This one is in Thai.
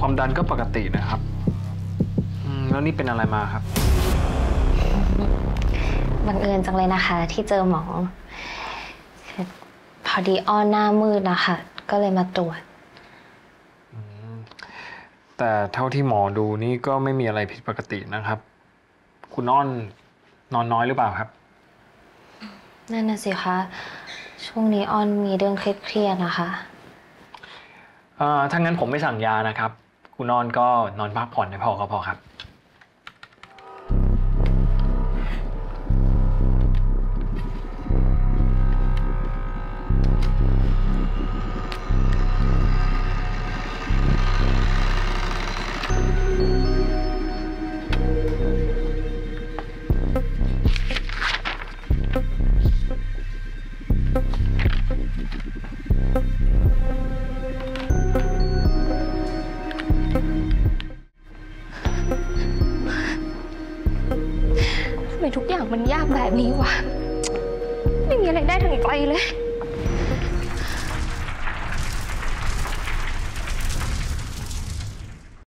ความดันก็ปกตินะครับอืมแล้วนี่เป็นอะไรมาครับ บังเอิญจังเลยนะคะ ที่เจอหมอคือพอดีอ้อนหน้ามืดนะคะ ก็เลยมาตรวจ แต่เท่าที่หมอดูนี่ก็ไม่มีอะไรผิดปกตินะครับ คุณอ้อนนอนน้อยหรือเปล่าครับ นั่นน่ะสิคะ ช่วงนี้อ้อนมีเรื่องเครียดๆนะคะเอ่อถ้างั้นผมไม่สั่งยานะครับ คุณนอนก็นอนพักผ่อนให้พอก็พอครับทำไมทุกอย่างมันยากแบบนี้วะ ไม่มีอะไรได้ทางใจเลย